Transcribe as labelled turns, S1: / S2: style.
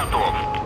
S1: Готов.